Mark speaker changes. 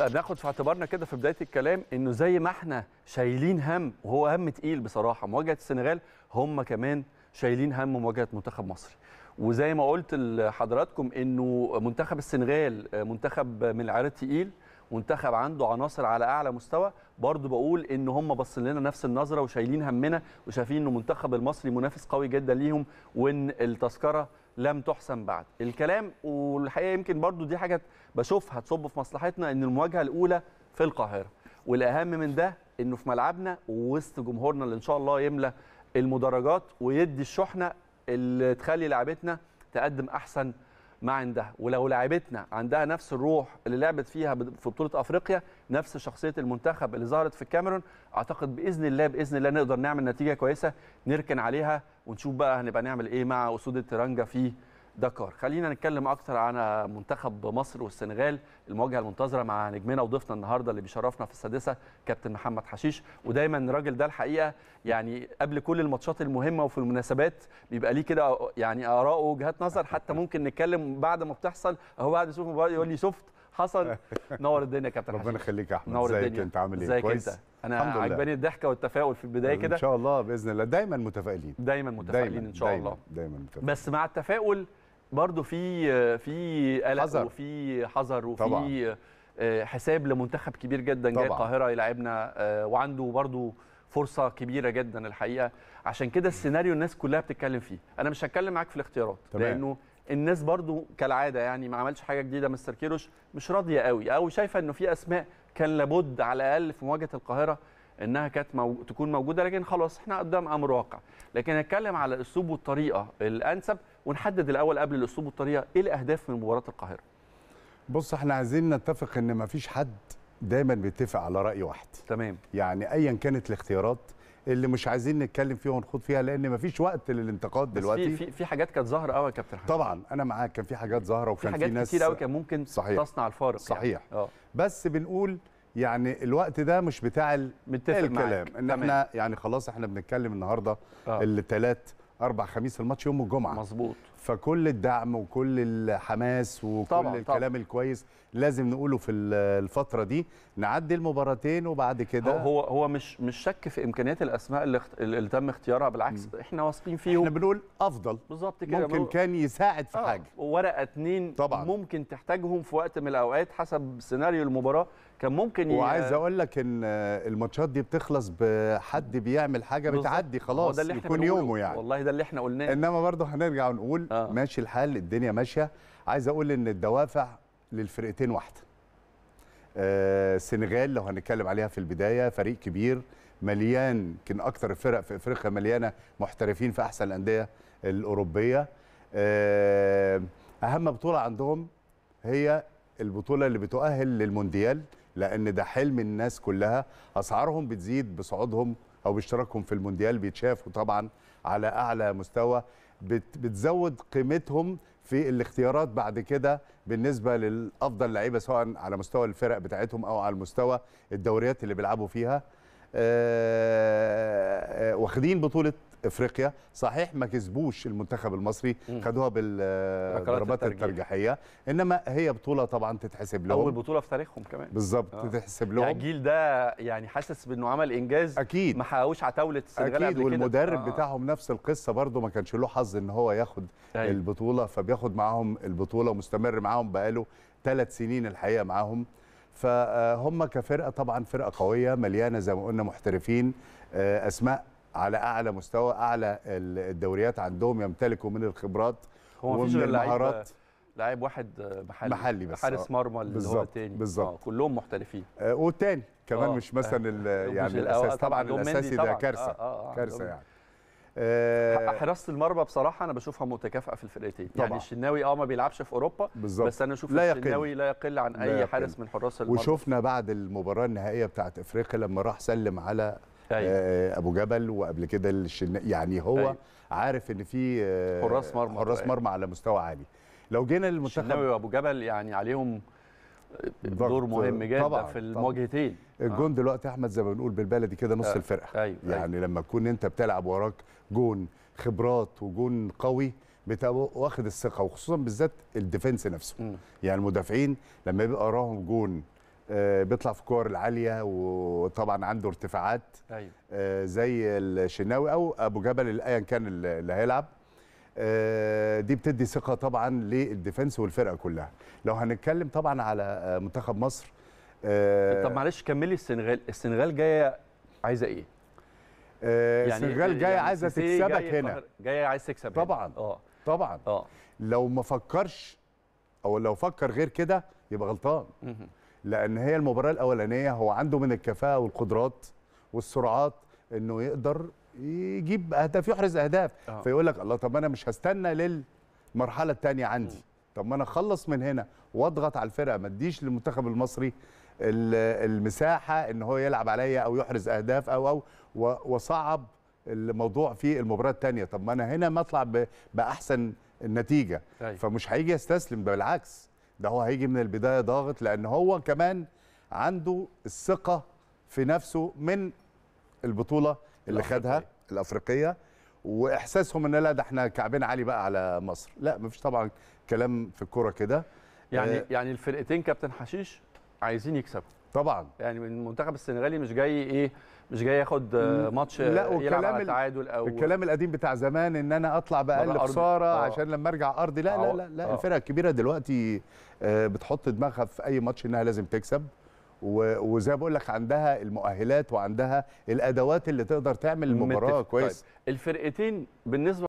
Speaker 1: ناخد في اعتبارنا كده في بداية الكلام إنه زي ما إحنا شايلين هم وهو هم تقيل بصراحة مواجهة السنغال هم كمان شايلين هم مواجهة منتخب مصر. وزي ما قلت لحضراتكم إنه منتخب السنغال منتخب من العيار التقيل منتخب عنده عناصر على أعلى مستوى برضه بقول إن هم باصين لنا نفس النظرة وشايلين همنا وشايفين ان المنتخب المصري منافس قوي جدا ليهم وإن التذكرة لم تحسم بعد. الكلام والحقيقة يمكن برضه دي حاجة بشوفها تصب في مصلحتنا إن المواجهة الأولى في القاهرة. والأهم من ده إنه في ملعبنا ووسط جمهورنا اللي إن شاء الله يملى المدرجات ويدي الشحنة اللي تخلي لعبتنا تقدم أحسن ما عندها. ولو لعبتنا عندها نفس الروح اللي لعبت فيها في بطولة أفريقيا نفس شخصية المنتخب اللي ظهرت في الكاميرون أعتقد بإذن الله بإذن الله نقدر نعمل نتيجة كويسة نركن عليها ونشوف بقى هنبقى نعمل إيه مع أسود الترنجة في دكار. خلينا نتكلم أكتر عن منتخب مصر والسنغال المواجهة المنتظرة مع نجمنا وضيفنا النهارده اللي بيشرفنا في السادسة كابتن محمد حشيش. ودايما الراجل ده الحقيقة يعني قبل كل الماتشات المهمة وفي المناسبات بيبقى ليه كده يعني آراء ووجهات نظر. حتى ممكن نتكلم بعد ما بتحصل. أهو بعد يشوف المباراه يقول لي شفت حصل. نور الدنيا يا كابتن
Speaker 2: ربنا يخليك يا أحمد.
Speaker 1: نور إزيك
Speaker 2: أنت عامل
Speaker 1: إيه؟
Speaker 2: كويس؟ أنت؟ أنا.
Speaker 1: عجباني الضحكة والتفاؤل في البداية
Speaker 2: إن
Speaker 1: كده.
Speaker 2: شاء الله بإذن الله. دايما متفائلين.
Speaker 1: دايما متفائلين
Speaker 2: دايما
Speaker 1: إن شاء
Speaker 2: دايما
Speaker 1: الله.
Speaker 2: دايما متفائلين.
Speaker 1: بس مع التفاؤل برضو في في قلق. وفي حذر
Speaker 2: طبعاً.
Speaker 1: وفي آه، حساب لمنتخب كبير جدا جاي
Speaker 2: طبعاً.
Speaker 1: القاهرة يلعبنا آه، وعنده برضو فرصة كبيرة جدا الحقيقة عشان كده السيناريو الناس كلها بتتكلم فيه أنا مش هتكلم معاك في الاختيارات
Speaker 2: تمام.
Speaker 1: لأنه الناس برضو كالعادة يعني ما عملش حاجة جديدة مستر كيروش مش راضية قوي أو شايفة إنه في أسماء كان لابد على الأقل في مواجهة القاهرة إنها كانت مو... تكون موجودة لكن خلاص إحنا قدام أمر واقع. لكن نتكلم على الاسلوب والطريقة الأنسب ونحدد الأول قبل الأسلوب والطريقة إيه الأهداف من مباراة القاهرة.
Speaker 2: بص إحنا عايزين نتفق إن ما فيش حد دايما بيتفق على رأي واحد.
Speaker 1: تمام.
Speaker 2: يعني ايا كانت الاختيارات اللي مش عايزين نتكلم فيها ونخوض فيها لأن ما فيش وقت للانتقاد
Speaker 1: بس
Speaker 2: دلوقتي.
Speaker 1: في في في حاجات كانت ظاهرة قوي يا كابتن حسن
Speaker 2: طبعا أنا معاك كان في حاجات ظاهرة
Speaker 1: في
Speaker 2: وكان في,
Speaker 1: حاجات
Speaker 2: ناس
Speaker 1: كتير قوي كان ممكن
Speaker 2: صحيح.
Speaker 1: تصنع الفارق
Speaker 2: صحيح.
Speaker 1: يعني.
Speaker 2: بس بنقول يعني الوقت ده مش بتاع
Speaker 1: متفق
Speaker 2: الكلام
Speaker 1: معاك.
Speaker 2: إن
Speaker 1: تمام.
Speaker 2: إحنا يعني خلاص إحنا بنتكلم النهارده
Speaker 1: آه.
Speaker 2: الثلاث أربع خميس الماتش يوم الجمعة
Speaker 1: مظبوط
Speaker 2: فكل الدعم وكل الحماس وكل
Speaker 1: طبعاً،
Speaker 2: الكلام
Speaker 1: طبعًا.
Speaker 2: الكويس لازم نقوله في ال- الفترة دي. نعدي المباراتين وبعد كده
Speaker 1: هو هو مش مش شك في إمكانيات الأسماء اللي, اخت... اللي تم اختيارها بالعكس إحنا واثقين
Speaker 2: إحنا
Speaker 1: فيهم
Speaker 2: بنقول أفضل.
Speaker 1: بالظبط كده.
Speaker 2: ممكن كان يساعد في
Speaker 1: آه،
Speaker 2: حاجة.
Speaker 1: ورقة اتنين
Speaker 2: طبعاً.
Speaker 1: ممكن تحتاجهم في وقت من الأوقات حسب سيناريو المباراة. كان ممكن ي-
Speaker 2: وعايز أقول لك إن الماتشات دي بتخلص بحد بيعمل
Speaker 1: حاجة.
Speaker 2: بتعدي خلاص
Speaker 1: ده اللي إحنا
Speaker 2: يكون. يومه يعني.
Speaker 1: والله ده اللي إحنا قلناه.
Speaker 2: إنما برضه هنرجع ونقول
Speaker 1: آه.
Speaker 2: ماشي الحال الدنيا ماشية. عايز أقول إن الدوافع للفرقتين واحدة. آه، السنغال لو هنتكلم عليها في البداية فريق كبير مليان يمكن أكتر الفرق في إفريقيا مليانة محترفين في أحسن الأندية الأوروبية. آه، أهم بطولة عندهم هي البطولة اللي بتؤهل للمونديال لأن ده حلم الناس كلها. أسعارهم بتزيد بصعودهم أو باشتراكهم في المونديال بيتشافوا طبعا على أعلى مستوى. بتزود قيمتهم في الاختيارات بعد كده بالنسبة للأفضل لعيبة سواء على مستوى الفرق بتاعتهم أو على مستوى الدوريات اللي بيلعبوا فيها. آه، آه، واخدين بطولة افريقيا صحيح ما كسبوش المنتخب المصري. خدوها بالضربات
Speaker 1: الترجيح.
Speaker 2: الترجيحية إنما هي بطولة طبعا تتحسب
Speaker 1: أول
Speaker 2: لهم
Speaker 1: بطولة في تاريخهم كمان
Speaker 2: بالظبط
Speaker 1: آه.
Speaker 2: تتحسب
Speaker 1: يعني
Speaker 2: لهم
Speaker 1: الجيل ده يعني حاسس بإنه عمل إنجاز
Speaker 2: أكيد
Speaker 1: ما حققوش عتاوله السنغال أكيد
Speaker 2: والمدرب
Speaker 1: آه.
Speaker 2: بتاعهم نفس القصة برضه ما كانش له حظ إن هو ياخد
Speaker 1: أيوة.
Speaker 2: البطولة فبياخد معاهم البطولة ومستمر معاهم بقاله ثلاث سنين الحقيقة معاهم فهم كفرقة طبعا فرقة قوية مليانة زي ما قلنا محترفين آه، أسماء على أعلى مستوى أعلى الدوريات عندهم يمتلكوا من الخبرات ومن المهارات
Speaker 1: لاعب واحد محلي
Speaker 2: محلي بس،
Speaker 1: حارس
Speaker 2: آه.
Speaker 1: مرمى اللي هو التاني
Speaker 2: بالظبط.
Speaker 1: آه، كلهم محترفين
Speaker 2: آه، والتاني كمان
Speaker 1: آه،
Speaker 2: مش مثلا
Speaker 1: مش
Speaker 2: يعني الأساس طبعا
Speaker 1: الأساسي
Speaker 2: ده. كارثة
Speaker 1: آه، آه، آه، كارثة
Speaker 2: يعني آه،
Speaker 1: حراسة المرمى بصراحة أنا بشوفها متكافئة في الفرقتين
Speaker 2: طبعاً.
Speaker 1: يعني الشناوي آه ما بيلعبش في أوروبا
Speaker 2: بالظبط
Speaker 1: بس أنا أشوف
Speaker 2: لا.
Speaker 1: الشناوي لا يقل عن
Speaker 2: لا أي.
Speaker 1: حارس من حراس المرمى
Speaker 2: وشفنا بعد المباراة النهائية بتاعت إفريقيا لما راح سلم على
Speaker 1: أيوة.
Speaker 2: آه، أبو جبل وقبل كده الشنا يعني هو
Speaker 1: أيوة.
Speaker 2: عارف إن في آه،
Speaker 1: حراس مرمى
Speaker 2: حراس. مرمى على مستوى عالي لو جينا للمنتخب
Speaker 1: الشناوي وأبو جبل يعني عليهم دور مهم جدا
Speaker 2: طبعاً،
Speaker 1: في. المواجهتين
Speaker 2: الجون دلوقتي يا أحمد زي ما بنقول بالبلدي كده نص
Speaker 1: آه،
Speaker 2: الفرقة
Speaker 1: أيوة،
Speaker 2: يعني لما تكون أنت بتلعب وراك جون خبرات وجون قوي بتبقى واخد الثقة وخصوصا بالذات ال defense نفسه
Speaker 1: مم.
Speaker 2: يعني المدافعين لما يبقى وراهم جون آه، بيطلع في الكور العالية وطبعا عنده ارتفاعات
Speaker 1: أيوه.
Speaker 2: آه، زي الشناوي أو أبو جبل ايا كان اللي هيلعب. آه، دي بتدي ثقة طبعا لل defense والفرقة كلها. لو هنتكلم طبعا على آه، منتخب مصر آه،
Speaker 1: طب معلش كملي السنغال السنغال جاية عايزة إيه؟
Speaker 2: آه، السنغال جاية عايزة
Speaker 1: سيسي
Speaker 2: تكسبك
Speaker 1: جاي
Speaker 2: هنا.
Speaker 1: جاية عايز تكسب.
Speaker 2: طبعاً.
Speaker 1: آه.
Speaker 2: طبعا.
Speaker 1: آه.
Speaker 2: لو ما فكرش أو لو فكر غير كده يبقى غلطان. لأن هي المباراة الأولانية هو عنده من الكفاءة والقدرات والسرعات إنه يقدر يجيب أهداف يحرز أهداف.
Speaker 1: آه.
Speaker 2: فيقول لك الله طب أنا مش هستنى للمرحلة الثانية عندي. طب ما أنا أخلص من هنا وأضغط على الفرقة. ما اديش للمنتخب المصري ال- المساحة إن هو يلعب عليا أو يحرز أهداف أو أو وصعب الموضوع في المباراة الثانية طب ما أنا هنا ما أطلع بأحسن النتيجة.
Speaker 1: أيوة.
Speaker 2: فمش هيجي يستسلم بالعكس. ده هو هيجي من البداية ضاغط لأن هو كمان عنده الثقة في نفسه من البطولة اللي
Speaker 1: الأفريقية.
Speaker 2: خدها الأفريقية وإحساسهم إن لا ده إحنا كعبين عالي بقى على مصر لا مفيش طبعا كلام في الكورة كده
Speaker 1: يعني
Speaker 2: آه.
Speaker 1: يعني الفرقتين كابتن حشيش عايزين يكسبوا
Speaker 2: طبعا
Speaker 1: يعني من المنتخب السنغالي مش جاي إيه مش جاي ياخد آه، ماتش
Speaker 2: لا، والكلام
Speaker 1: على تعادل أو
Speaker 2: الكلام القديم بتاع زمان إن أنا أطلع باقل. خسارة
Speaker 1: آه.
Speaker 2: عشان لما أرجع أرضي لا لا
Speaker 1: عو-
Speaker 2: لا, لا
Speaker 1: آه.
Speaker 2: الفرق الكبيرة دلوقتي آه، بتحط دماغها في أي ماتش إنها لازم تكسب وزي ما بقول لك عندها المؤهلات وعندها الأدوات اللي تقدر تعمل المباراة
Speaker 1: متفق.
Speaker 2: كويس
Speaker 1: طيب الفرقتين بالنسبة